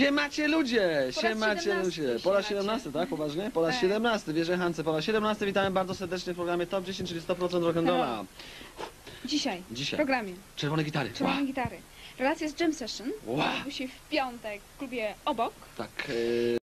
Siemacie ludzie, siemacie 17 ludzie. Pola 17, tak? Poważnie? Pola 17, tak. wierzę Hance. Pola 17 witamy bardzo serdecznie w programie Top 10, czyli 100% rock'n'rolla. Dzisiaj, Dzisiaj. w programie Czerwone gitary. Czerwone Gitary. Relacja z Jam Session. Wow. Odbył się w piątek w klubie obok. Tak, yy,